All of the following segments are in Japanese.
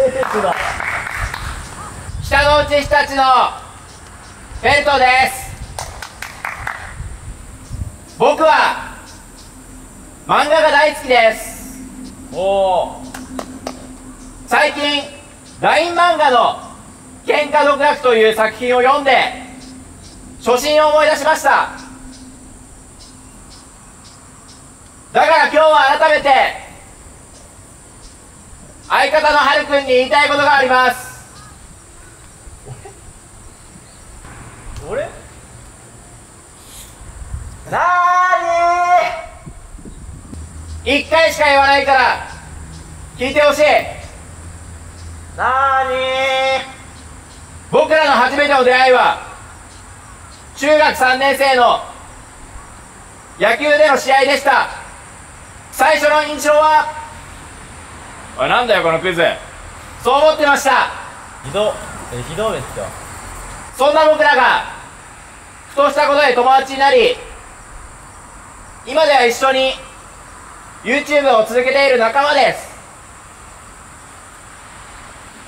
北の内日立のフェルトです。僕は漫画が大好きです。最近 LINE 漫画の「喧嘩独学」という作品を読んで初心を思い出しました。だから今日は改めて相方のはるくんに言いたいことがあります。俺？なーに一回しか言わないから聞いてほしい。なーに僕らの初めての出会いは中学3年生の野球での試合でした。最初の印象はおいなんだよこのクイズ。そう思ってました。ひどえひどめっちゃそんな僕らがふとしたことで友達になり今では一緒に YouTube を続けている仲間です。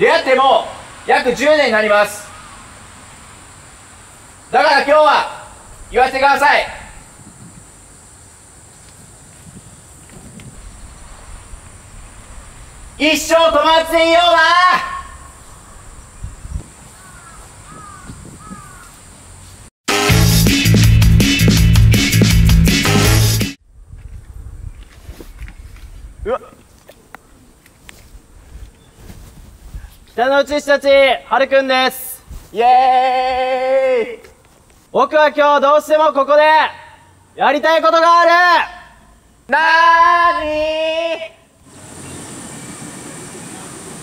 出会ってもう約10年になります。だから今日は言わせてください一生友達でいようなうわ。北の内日立はるくんです。イエーイ。僕は今日どうしてもここでやりたいことがある。なーに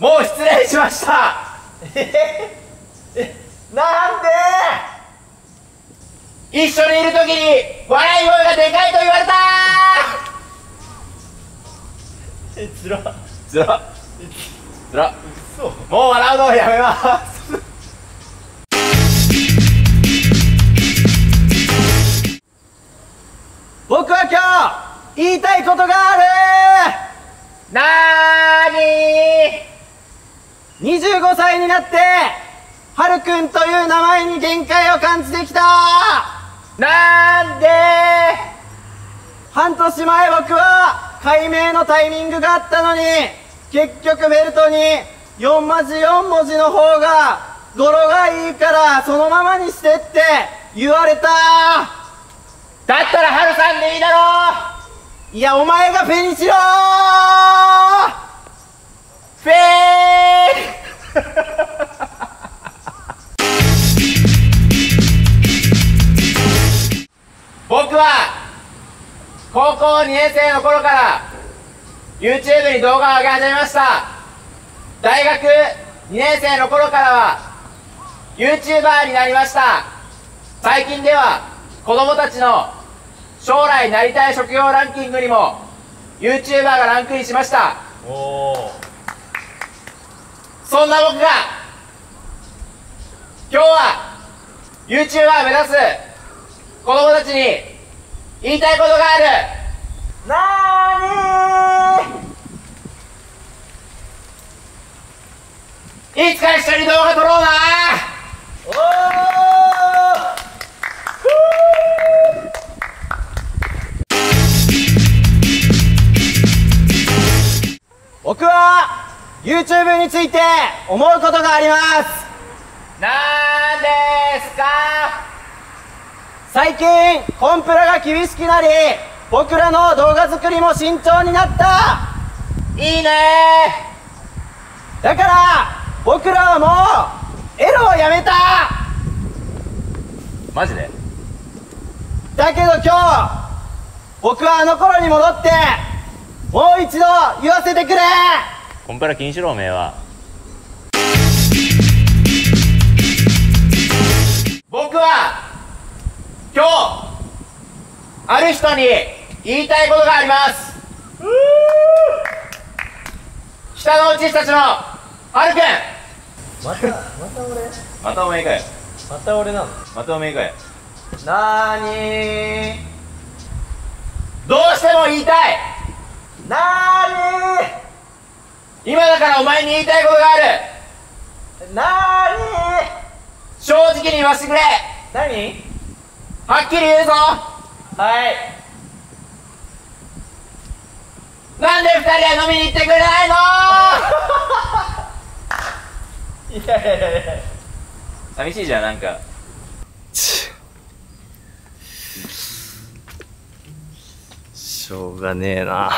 もう失礼しました。なん一緒にいる時に笑い声がでかいと言われたでえつら。つら。つら。嘘。もう笑うのをやめます。僕は今日言いたいことが15歳になってはるくんという名前に限界を感じてきた。なんで半年前僕は解明のタイミングがあったのに結局ベルトに4文字4文字の方が語呂がいいからそのままにしてって言われた。だったらハルさんでいいだろいやお前がペニシロー僕は高校2年生の頃から YouTube に動画を上げ始めました。大学2年生の頃からは YouTuber になりました。最近では子供たちの将来なりたい職業ランキングにも YouTuber がランクインしました。そんな僕が今日は YouTuber を目指す子供たちに言いたいことがある。なーにいつか一緒に動画撮ろうな。おー。僕は YouTube について思うことがあります。なんですか？最近コンプラが厳しくなり僕らの動画作りも慎重になった。いいね。だから僕らはもうエロをやめた。マジで？だけど今日僕はあの頃に戻ってもう一度言わせてくれ。コンプラ禁止ろおめえは。僕はある人に言いたいことがあります。北の内たちのはるくん。またまた俺？またおめえかよまた俺なの？またおめえかよ。なーにどうしても言いたい。ーなー。今だからお前に言いたいことがある。なー。正直に言わせてくれ。何？はっきり言うぞはい。なんで二人は飲みに行ってくれないの？いやいやいや。いや寂しいじゃんなんか。しょうがねえな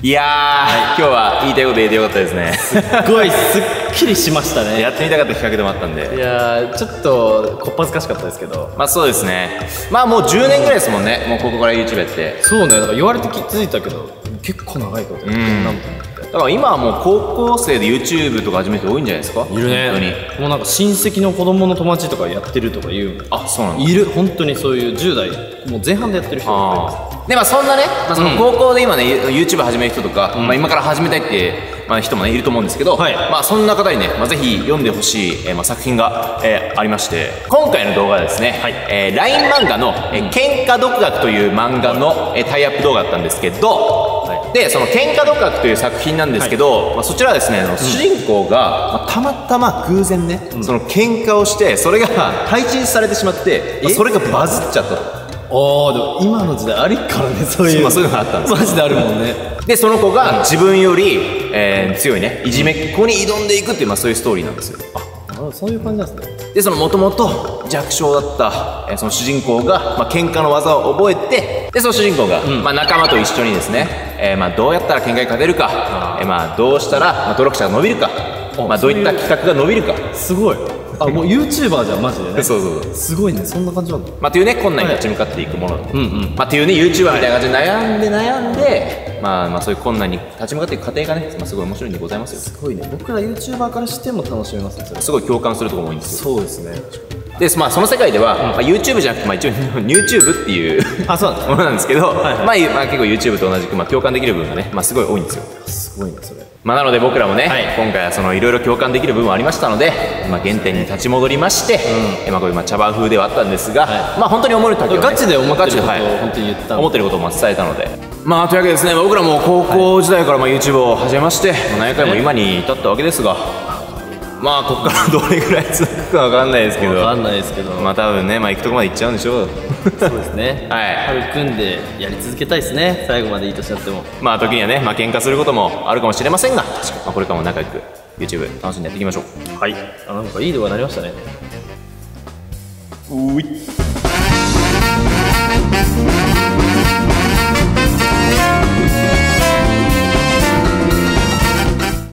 いやー、今日は言いたいこと言えてよかったですね。すごいすっきりしましたね。やってみたかった企画でもあったんいでやーちょっとこっぱずかしかったですけど。まあそうですね。まあもう10年ぐらいですもんね。もうここから YouTube やって。そうねだから言われて気づいたけど結構長いことやってるなと思ってだから今はもう高校生で YouTube とか始めて多いんじゃないですか？いるね。本当に。もうなんか親戚の子供の友達とかやってるとか言うあそうなんだ。いる本当にそういう10代もう前半でやってる人がいます。あーでまあそんなね、まあ、その高校で今ね、YouTube 始める人とか、まあ、今から始めたいって、まあ、人もねいると思うんですけど、はい。まあ、そんな方にね、まあ、ぜひ読んでほしい、えーまあ、作品が、えーありまして今回の動画はですね、えー LINE 漫画の「えー喧嘩独学」という漫画の、えータイアップ動画だったんですけど、でその「喧嘩独学」という作品なんですけど、まあ、そちらはですね、あの主人公が、まあたまたま偶然ね、その喧嘩をしてそれが配信されてしまって、まあそれがバズっちゃったと。ああでも今の時代ありっからねそういう。まあそういうのがあったんですマジであるもんね。でその子が自分より、えー強いねいじめっ子に挑んでいくっていう、まあ、そういうストーリーなんですよ。あそういう感じなんですね。でそのもともと弱小だった、えーその主人公が、まあ喧嘩の技を覚えてでその主人公が、まあ、仲間と一緒にですね、えーまあ、どうやったら喧嘩に勝てるか、えーまあ、どうしたら、まあ、登録者が伸びるか、まあ、どういった企画が伸びるか。すごいあもう YouTuber じゃんマジでね。そうそうそう。すごいね。そんな感じなんだ。まあ、というね困難に立ち向かっていくもの、うんうん。まあ、というね YouTuber みたいな感じで悩んで悩んで、まあ、まあそういう困難に立ち向かっていく過程がね、まあ、すごい面白いんでございますよ。すごいね。僕ら YouTuber からしても楽しめますねすごい共感するところも多いんですよ。そうですねで、まあ、その世界では、まあ、YouTube じゃなくて、まあ、一応 YouTube っていうあそうなん ものなんですけど、まあ、まあ結構 YouTube と同じく、まあ、共感できる部分がね、まあ、すごい多いんですよ。すごいねそれ。まあ、なので僕らもね、はい。今回はそのいろいろ共感できる部分もありましたので、まあ、原点に立ち戻りまして、えまあ、こういうまあ茶番風ではあったんですが、はい。まあ本当に思える時は、ね、ガチで思ってることを本当に言った。思ってることをまあ伝えたので。まあというわけでですね僕らも高校時代からまあ YouTube を始めまして、まあ何回も今に至ったわけですがまあここからどれぐらい続くかわかんないですけど。わかんないですけど。まあ多分ねまあ行くとこまで行っちゃうんでしょう。そうですね。はい。組んでやり続けたいですね。最後までいい年やっても。まあ時にはねまあ喧嘩することもあるかもしれませんが、まあ、これからも仲良く YouTube 楽しんでやっていきましょう。はい。あなんかいい動画になりましたね。うい